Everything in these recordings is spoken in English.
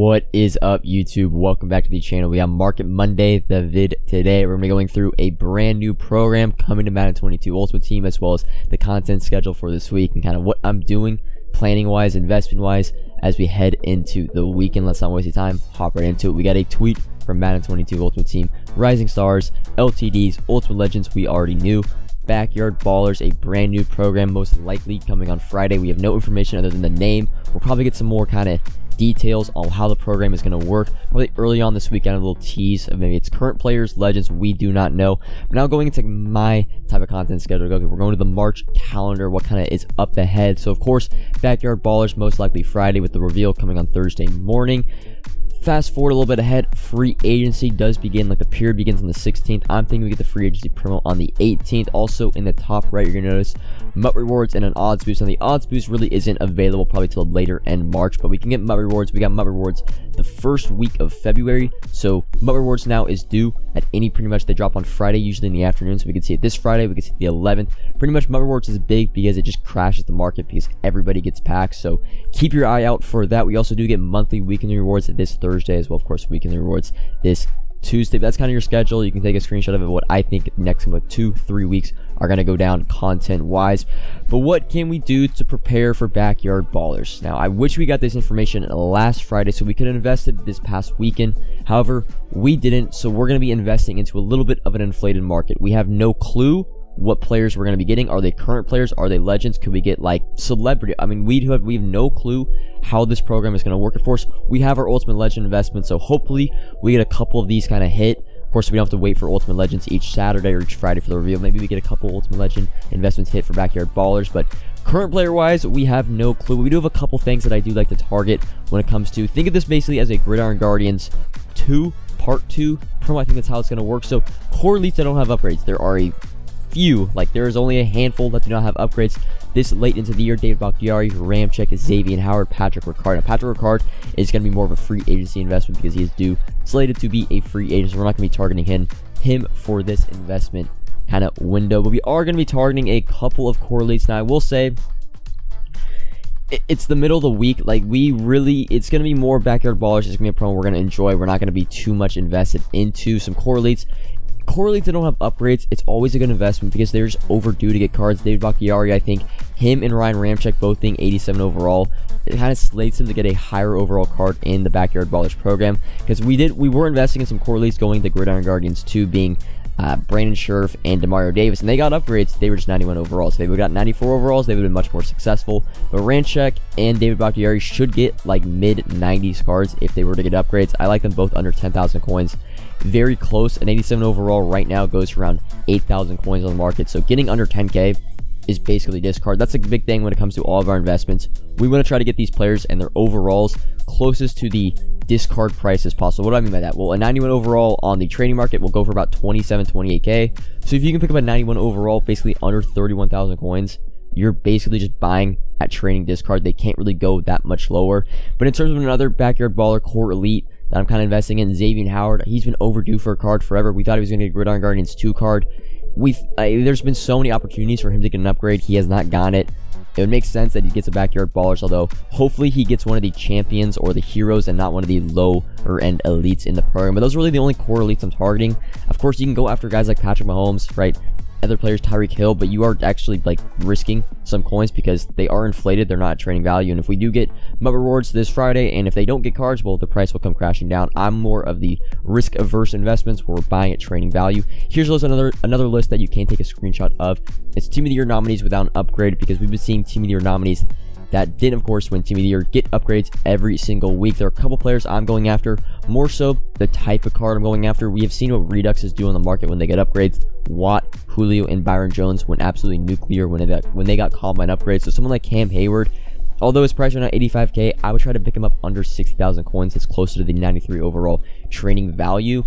What is up YouTube? Welcome back to the channel. We have Market Monday, the vid today. We're going to be going through a brand new program coming to Madden 22 Ultimate Team as well as the content schedule for this week and kind of what I'm doing planning wise, investment wise as we head into the weekend. Let's not waste your time. Hop right into it. We got a tweet from Madden 22 Ultimate Team. Rising Stars, LTDs, Ultimate Legends we already knew. Backyard Ballers, a brand new program, most likely coming on Friday. We have no information other than the name. We'll probably get some more kind of details on how the program is going to work. Probably early on this weekend, a little tease of maybe its current players, legends, we do not know. But now going into my type of content schedule, okay, we're going to the March calendar, what kind of is up ahead. So, of course, Backyard Ballers, most likely Friday with the reveal coming on Thursday morning. Fast forward a little bit ahead, free agency does begin, like the period begins on the 16th. I'm thinking we get the free agency promo on the 18th. Also, in the top right, you're going to notice MUT rewards and an odds boost. And the odds boost really isn't available probably till later in March, but we can get MUT rewards. We got MUT rewards the first week of February. So MUT rewards now is due at any pretty much they drop on Friday, usually in the afternoon. So we can see it this Friday, we can see the 11th. Pretty much MUT rewards is big because it just crashes the market because everybody gets packs. So keep your eye out for that. We also do get monthly weekly rewards this Thursday as well. Of course, weekly rewards this Tuesday. That's kind of your schedule. You can take a screenshot of it. What I think next about two, three weeks are going to go down content wise. But what can we do to prepare for backyard ballers? Now, I wish we got this information last Friday so we could have invested this past weekend. However, we didn't. So we're going to be investing into a little bit of an inflated market. We have no clue what players we're going to be getting. Are they current players? Are they legends? Could we get like celebrity? I mean, we have we have no clue how this program is going to work. Of course, we have our Ultimate Legend investment, so hopefully we get a couple of these kind of hit. Of course, we don't have to wait for Ultimate Legends each Saturday or each Friday for the reveal. Maybe we get a couple Ultimate Legend investments hit for Backyard Ballers, but current player wise, we have no clue. We do have a couple things that I do like to target when it comes to. Think of this basically as a Gridiron Guardians 2 part 2 promo. I think that's how it's going to work. So, core elites that don't have upgrades. There are a few. Like there is only a handful that do not have upgrades this late into the year. David Bakhtiari, Ramczyk, Xavier Howard, Patrick Ricard. Now Patrick Ricard is going to be more of a free agency investment because he is due slated to be a free agent. So we're not going to be targeting him him for this investment kind of window. But we are going to be targeting a couple of core elites. Now I will say it's the middle of the week. Like we really, it's gonna be more backyard ballers. It's gonna be a promo we're gonna enjoy. We're not gonna be too much invested into some core elites that don't have upgrades, it's always a good investment because they're just overdue to get cards. David Bakhtiari, I think, him and Ryan Ramczyk both being 87 overall, it kind of slates him to get a higher overall card in the Backyard Ballers program because we did we were investing in some core elites going to Gridiron Guardians 2 being uh, Brandon Scherff and Demario Davis, and they got upgrades. They were just 91 overall, so they would have got 94 overalls. They would have been much more successful. But Ramczyk and David Bakhtiari should get like mid 90s cards if they were to get upgrades. I like them both under 10,000 coins very close. An 87 overall right now goes around 8,000 coins on the market. So getting under 10k is basically discard. That's a big thing when it comes to all of our investments. We want to try to get these players and their overalls closest to the discard price as possible. What do I mean by that? Well, a 91 overall on the trading market will go for about 27, 28k. So if you can pick up a 91 overall, basically under 31,000 coins, you're basically just buying at trading discard. They can't really go that much lower. But in terms of another backyard baller core elite, that I'm kind of investing in. Xavier Howard, he's been overdue for a card forever. We thought he was going to get Gridiron Guardians 2 card. We've uh, there's been so many opportunities for him to get an upgrade. He has not gotten it. It would make sense that he gets a backyard ballers, although hopefully he gets one of the champions or the heroes and not one of the lower end elites in the program. But those are really the only core elites I'm targeting. Of course, you can go after guys like Patrick Mahomes, right? Other players Tyreek Hill, but you are actually like risking some coins because they are inflated. They're not trading value. And if we do get MUT rewards this Friday, and if they don't get cards, well, the price will come crashing down. I'm more of the risk averse investments where we're buying at trading value. Here's another another list that you can take a screenshot of. It's Team of the Year nominees without an upgrade because we've been seeing Team of the Year nominees that did, of course, win Team of the Year, get upgrades every single week. There are a couple players I'm going after, more so the type of card I'm going after. We have seen what Redux is doing on the market when they get upgrades. Watt, Julio, and Byron Jones went absolutely nuclear when they got, when they got Combine upgrades. So someone like Cam Heyward, although his price right now 85k, I would try to pick him up under 60,000 coins. It's closer to the 93 overall training value.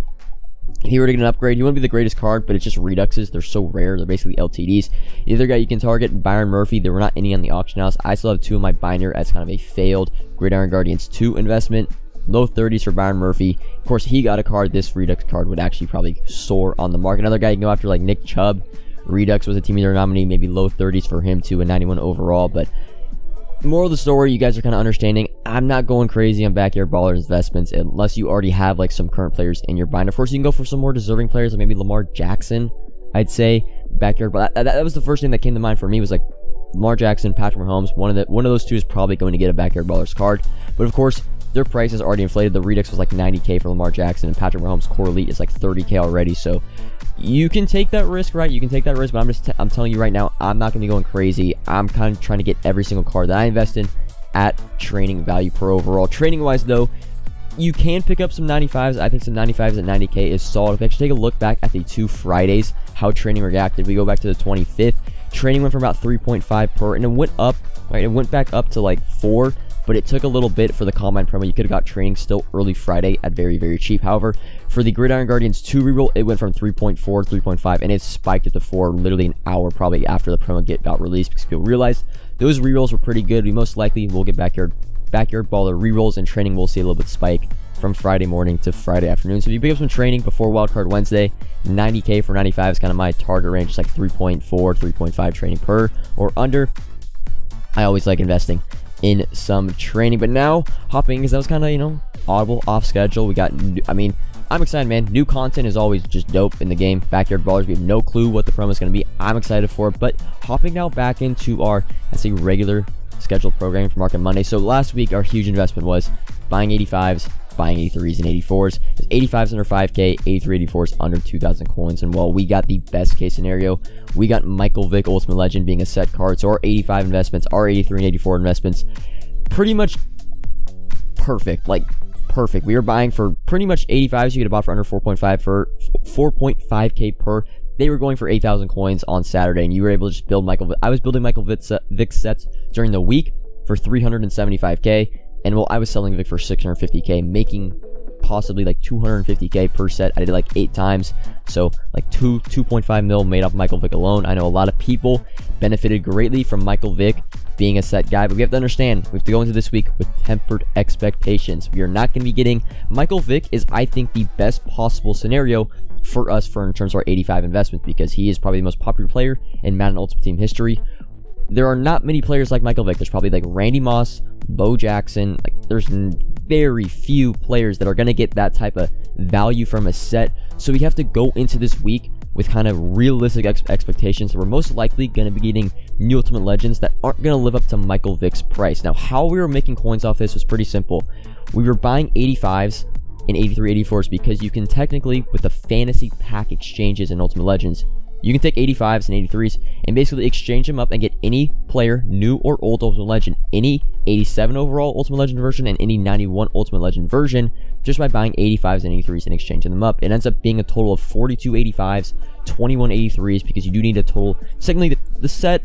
He were to get an upgrade, he wouldn't be the greatest card, but it's just Reduxes. They're so rare. They're basically LTDs. The other guy you can target, Byron Murphy. There were not any on the auction house. I still have two of my binder as kind of a failed Gridiron Guardians 2 investment. Low 30s for Byron Murphy. Of course, he got a card. This Redux card would actually probably soar on the market. Another guy you can go after like Nick Chubb. Redux was a team their nominee. Maybe low 30s for him too, a 91 overall. But moral of the story, you guys are kind of understanding. I'm not going crazy on backyard ballers investments unless you already have like some current players in your bind. Of course, you can go for some more deserving players, like maybe Lamar Jackson. I'd say backyard, but that, that, that was the first thing that came to mind for me was like Lamar Jackson, Patrick Mahomes. One of the one of those two is probably going to get a backyard ballers card. But of course, their price is already inflated. The Redux was like 90k for Lamar Jackson, and Patrick Mahomes' core elite is like 30k already. So you can take that risk, right? You can take that risk, but I'm just I'm telling you right now, I'm not gonna be going crazy. I'm kind of trying to get every single card that I invest in at training value per overall. Training wise, though, you can pick up some 95s. I think some 95s at 90k is solid. If you actually take a look back at the two Fridays, how training reacted, we go back to the 25th. Training went from about 3.5 per, and it went up. Right, it went back up to like four but it took a little bit for the Combine promo. You could have got training still early Friday at very, very cheap. However, for the Gridiron Guardians 2 reroll, it went from 3.4, 3.5, and it spiked up to 4 literally an hour probably after the promo get got released because people realized those rerolls were pretty good. We most likely will get backyard, backyard baller rerolls and training. We'll see a little bit spike from Friday morning to Friday afternoon. So if you pick up some training before Wildcard Wednesday, 90k for 95 is kind of my target range. It's like 3.4, 3.5 training per or under. I always like investing in some training. But now, hopping, because that was kind of, you know, audible, off schedule. We got, I mean, I'm excited, man. New content is always just dope in the game. Backyard Ballers, we have no clue what the promo is going to be. I'm excited for it. But hopping now back into our, let's say, regular scheduled programming for Market Monday. So last week, our huge investment was buying 85s, buying 83s and 84s. 85s under 5k, 83 84s under 2,000 coins. And while we got the best case scenario, we got Michael Vick Ultimate Legend being a set card. So our 85 investments, our 83 and 84 investments, pretty much perfect. Like perfect. We were buying for pretty much 85s. You could have bought for under 4.5 for 4.5k per. They were going for 8,000 coins on Saturday, and you were able to just build Michael. I was building Michael Vick sets during the week for 375k and well, I was selling Vick for 650k, making possibly like 250k per set. I did like eight times, so like two 2.5 mil made off Michael Vick alone. I know a lot of people benefited greatly from Michael Vick being a set guy, but we have to understand we have to go into this week with tempered expectations. We are not going to be getting Michael Vick is I think the best possible scenario for us for in terms of our 85 investments because he is probably the most popular player in Madden Ultimate Team history. There are not many players like Michael Vick. There's probably like Randy Moss, Bo Jackson. Like there's very few players that are going to get that type of value from a set. So we have to go into this week with kind of realistic ex- expectations. We're most likely going to be getting new Ultimate Legends that aren't going to live up to Michael Vick's price. Now, how we were making coins off this was pretty simple. We were buying 85s and 83 84s because you can technically, with the fantasy pack exchanges in Ultimate Legends, you can take 85s and 83s and basically exchange them up and get any player, new or old Ultimate Legend, any 87 overall Ultimate Legend version and any 91 Ultimate Legend version just by buying 85s and 83s and exchanging them up. It ends up being a total of 42 85s, 21 83s because you do need a total. Secondly, the, the set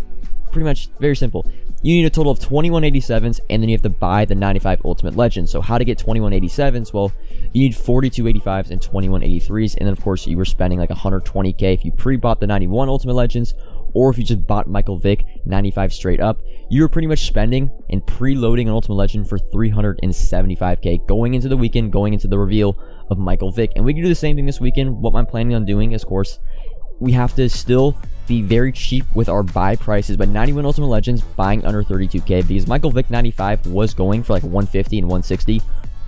pretty much very simple. You need a total of 2187s, and then you have to buy the 95 Ultimate Legends. So how to get 2187s? Well, you need 4285s and 2183s, and then of course you were spending like 120k if you pre-bought the 91 Ultimate Legends, or if you just bought Michael Vick 95 straight up, you were pretty much spending and pre-loading an Ultimate Legend for 375k going into the weekend, going into the reveal of Michael Vick. And we can do the same thing this weekend. What I'm planning on doing is, of course, we have to still be very cheap with our buy prices, but 91 Ultimate Legends buying under 32k because Michael Vick 95 was going for like 150 and 160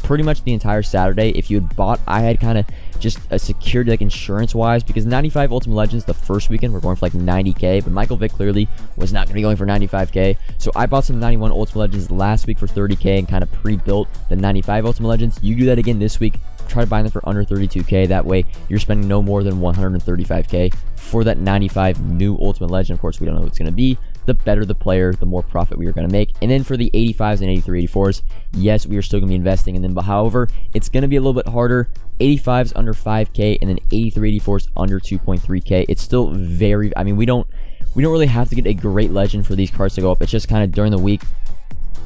pretty much the entire Saturday. If you had bought, I had kind of just a security like insurance wise because 95 Ultimate Legends the first weekend were going for like 90k, but Michael Vick clearly was not going to be going for 95k. So I bought some 91 Ultimate Legends last week for 30k and kind of pre-built the 95 Ultimate Legends. You do that again this week. Try to buy them for under 32k. That way you're spending no more than 135k for that 95 new Ultimate Legend. Of course, we don't know what it's going to be. The better the player, the more profit we are going to make. And then for the 85s and 83, 84s, yes, we are still going to be investing in them. But however, it's going to be a little bit harder. 85s under 5k and then 83, 84s under 2.3k. It's still very, I mean, we don't, we don't really have to get a great legend for these cards to go up. It's just kind of during the week,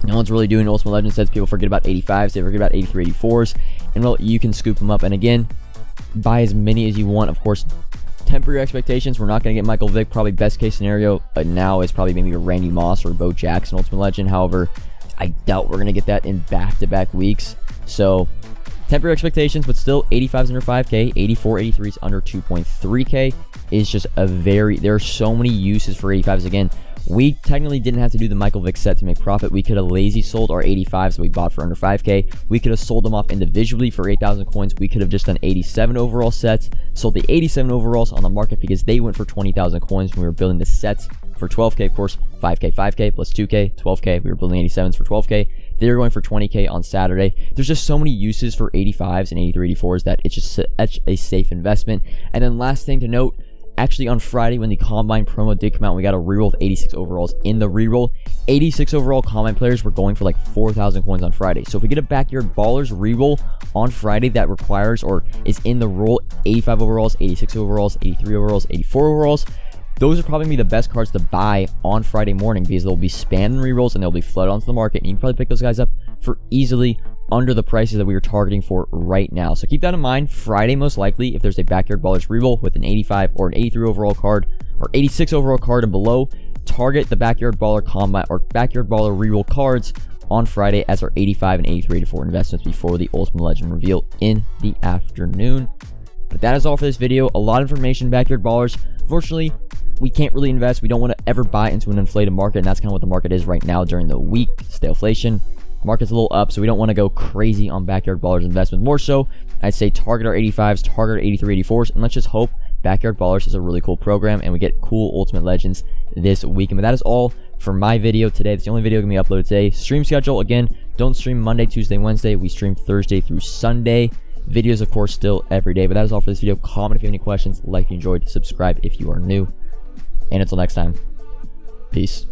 no one's really doing Ultimate Legend sets. People forget about 85s. They forget about 83, 84s. And well, you can scoop them up. And again, buy as many as you want. Of course, temper your expectations. We're not going to get Michael Vick. Probably best case scenario but now is probably maybe a Randy Moss or Bo Jackson Ultimate Legend. However, I doubt we're going to get that in back-to-back weeks. So temper your expectations, but still 85s under 5K, 84, 83s under 2.3K is just a very, there are so many uses for 85s. Again, We technically didn't have to do the Michael Vick set to make profit. We could have lazy sold our 85s that we bought for under 5k. We could have sold them off individually for 8,000 coins. We could have just done 87 overall sets, sold the 87 overalls on the market because they went for 20,000 coins when we were building the sets for 12k, of course, 5k, 5k plus 2k, 12k. We were building 87s for 12k. They were going for 20k on Saturday. There's just so many uses for 85s and 83, 84s that it's just such a safe investment. And then last thing to note, actually on Friday when the Combine promo did come out, we got a reroll of 86 overalls. In the reroll, 86 overall Combine players were going for like 4,000 coins on Friday. So if we get a Backyard Ballers reroll on Friday that requires or is in the roll 85 overalls, 86 overalls, 83 overalls, 84 overalls, those are probably be the best cards to buy on Friday morning because they'll be spamming rerolls and they'll be flooded onto the market. And you can probably pick those guys up for easily under the prices that we are targeting for right now. So keep that in mind. Friday, most likely, if there's a Backyard Ballers reroll with an 85 or an 83 overall card or 86 overall card and below, target the Backyard Baller Combat or Backyard Baller reroll cards on Friday as our 85 and 83 84 investments before the Ultimate Legend reveal in the afternoon. But that is all for this video. A lot of information, Backyard Ballers. Unfortunately, we can't really invest. We don't want to ever buy into an inflated market, and that's kind of what the market is right now during the week. Staleflation. Market's a little up, so we don't want to go crazy on backyard ballers investment. More so, I'd say target our 85s, target our 83, 84s, and let's just hope Backyard Ballers is a really cool program and we get cool Ultimate Legends this weekend. But that is all for my video today. It's the only video going to be uploaded today. Stream schedule, again, don't stream Monday, Tuesday, Wednesday. We stream Thursday through Sunday. Videos, of course, still every day. But that is all for this video. Comment if you have any questions. Like if you enjoyed. Subscribe if you are new. And until next time, peace.